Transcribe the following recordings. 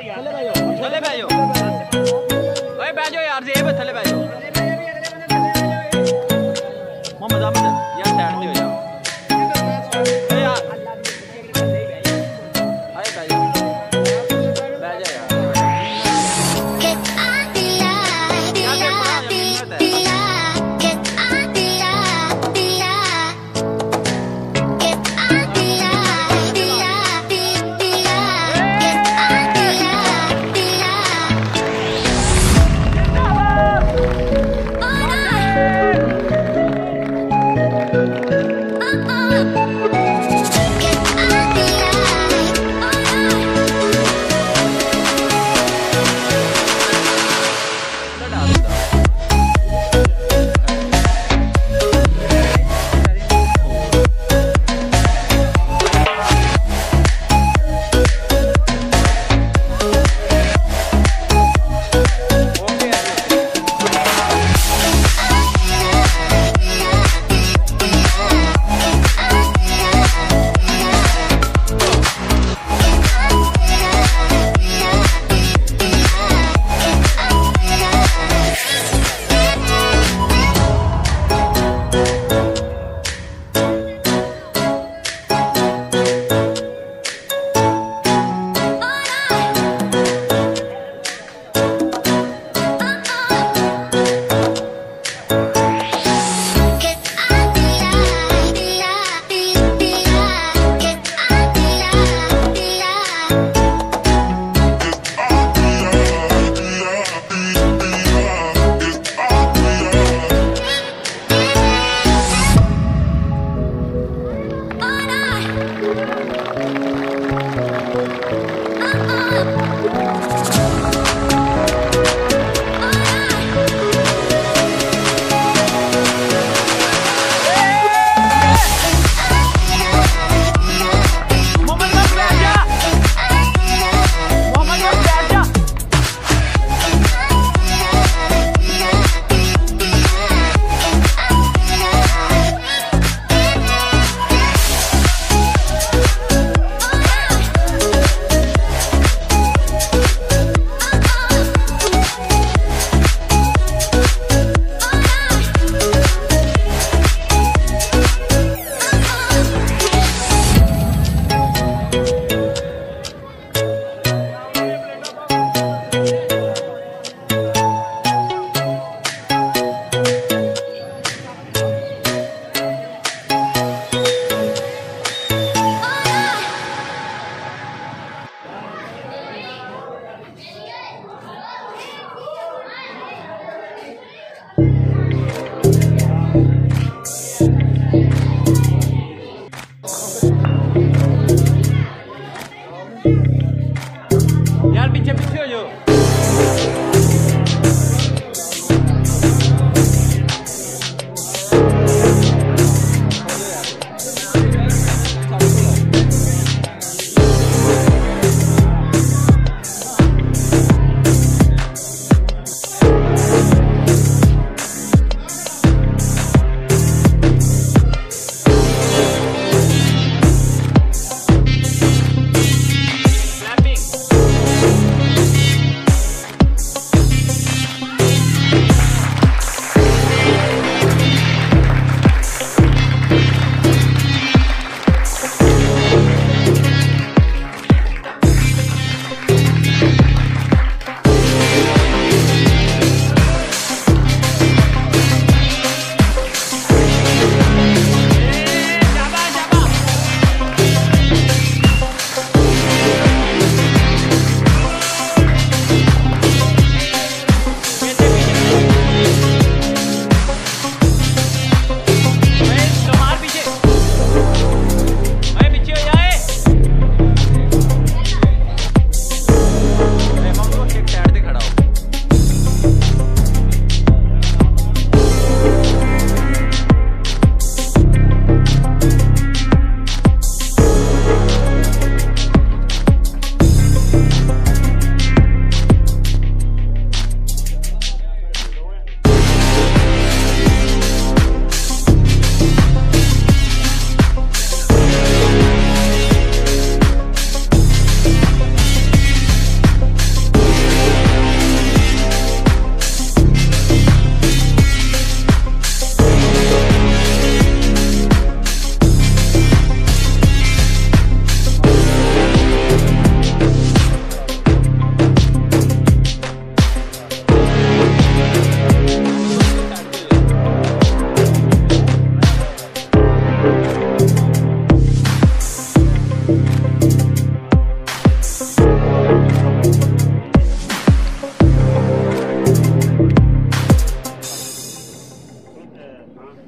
चले भाइयों चले भाइयों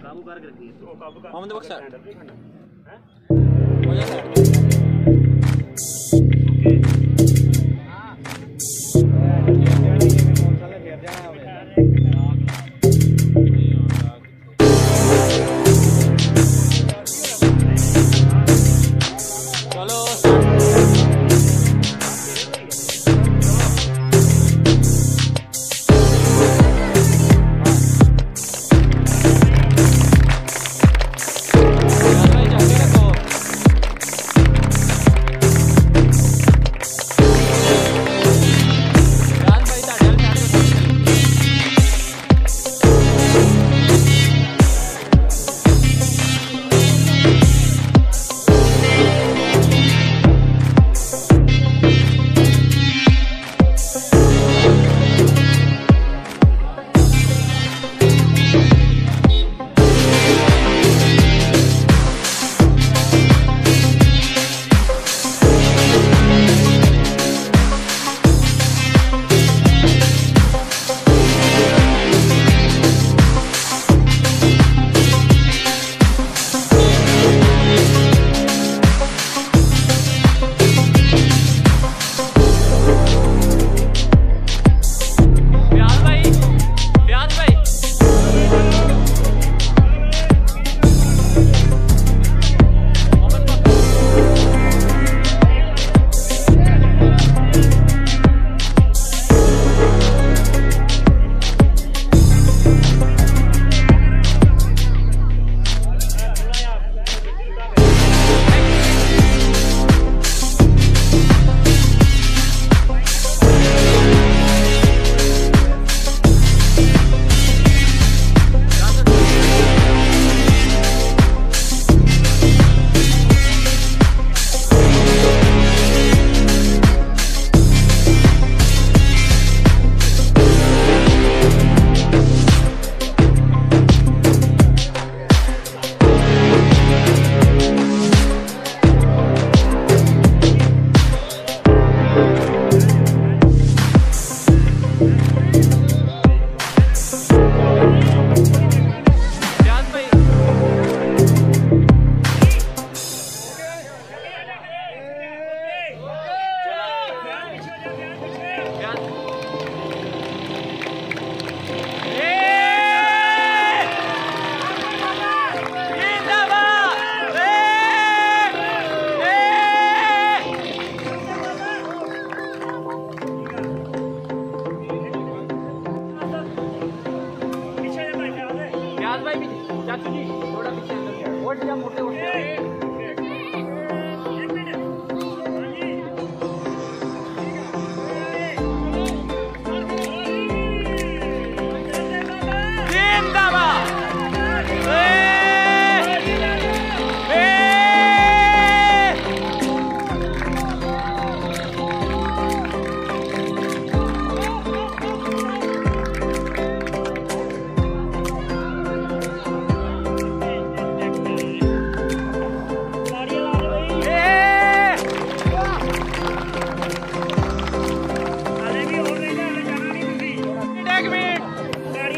काबू करके रखिए। तो काबू कर मोहम्मद बख्श सर हो जाए sir okay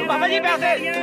Vamos de Belzés!